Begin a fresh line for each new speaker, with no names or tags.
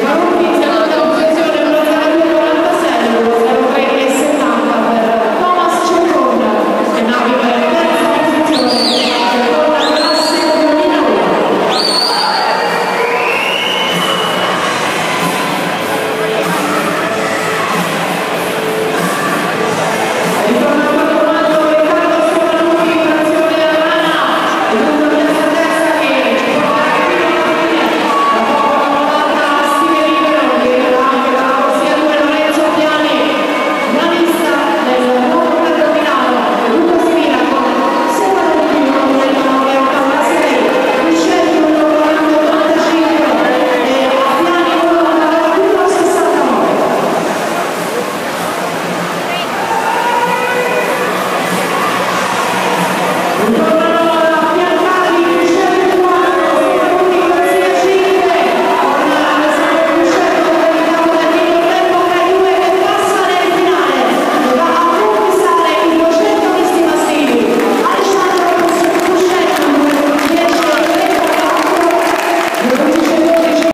Gracias.